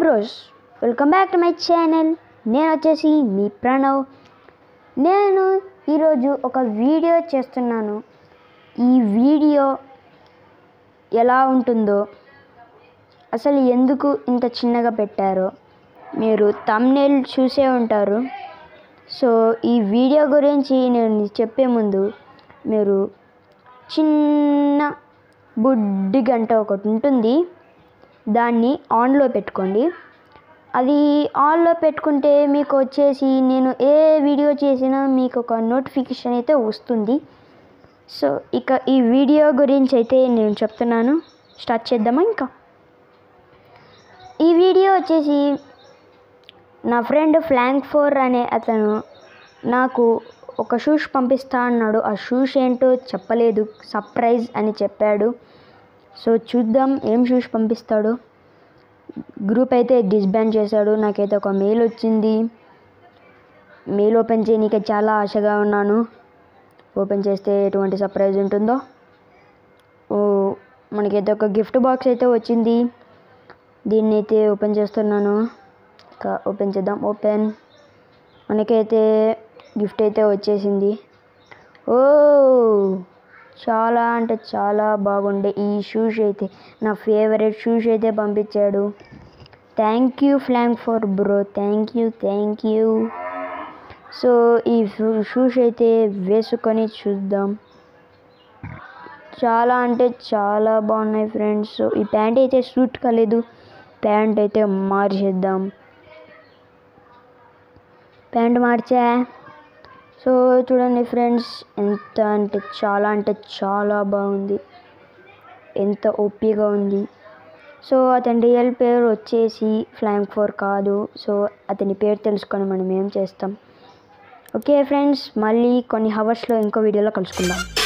Bros welcome back to my channel నేను వచ్చేసి మీ ప్రణవ్. నేను ఈరోజు ఒక వీడియో చేస్తున్నాను. ఈ వీడియో ఎలా ఉంటుందో అసలు ఎందుకు ఇంత చిన్నగా పెట్టారో మీరు తమ్నేల్ చూసే ఉంటారు. సో ఈ వీడియో గురించి నేను చెప్పే ముందు మీరు చిన్న బుడ్డి గంట ఒకటి ఉంటుంది. దాన్ని ఆన్లో పెట్టుకోండి. అది ఆన్లో పెట్టుకుంటే మీకు వచ్చేసి నేను ఏ వీడియో చేసినా మీకు ఒక నోటిఫికేషన్ అయితే వస్తుంది. సో ఇక ఈ వీడియో గురించి అయితే నేను చెప్తున్నాను. స్టార్ట్ చేద్దామా ఇంకా? ఈ వీడియో వచ్చేసి నా ఫ్రెండ్ ఫ్లాంక్ ఫోర్ అనే అతను నాకు ఒక షూస్ పంపిస్తా అన్నాడు. ఆ షూస్ ఏంటో చెప్పలేదు. సర్ప్రైజ్ అని చెప్పాడు. సో చూద్దాం ఏం షూస్ పంపిస్తాడు? గ్రూప్ అయితే డిస్బ్యాండ్ చేశాడు నాకైతే ఒక మెయిల్ వచ్చింది. మెయిల్ ఓపెన్ చేయనీకి చాలా ఆశగా ఉన్నాను. ఓపెన్ చేస్తే ఎటువంటి సర్ప్రైజ్ ఉంటుందో? ఓ మనకైతే ఒక గిఫ్ట్ బాక్స్ అయితే వచ్చింది. దీన్ని అయితే ఓపెన్ చేస్తున్నాను. ఇంకా ఓపెన్ చేద్దాం ఓపెన్. మనకైతే గిఫ్ట్ అయితే వచ్చేసింది. ఓ! చాలా అంటే చాలా బాగుండే ఈ షూస్ అయితే. నా ఫేవరెట్ షూస్ అయితే పంపించాడు. Thank you flank for bro thank you thank you so ఈ షూస్ అయితే వేసుకొని చూద్దాం. చాలా అంటే చాలా బాగున్నాయి ఫ్రెండ్స్ సో ఈ ప్యాంట్ అయితే సూట్ కాలేదు. ప్యాంట్ అయితే మార్చేద్దాం. ప్యాంట్ మార్చా? సో చూడండి ఫ్రెండ్స్ ఎంత అంటే చాలా అంటే చాలా బాగుంది. ఎంత ఓపిగా ఉంది. సో అతని రియల్ పేరు వచ్చేసి ఫ్లాంక్ ఫోర్ కాదు. సో అతని పేరు తెలుసుకొని మనం ఏం చేస్తాం? ఓకే ఫ్రెండ్స్ మళ్ళీ కొన్ని హవర్స్లో ఇంకో వీడియోలో కలుసుకుందాం.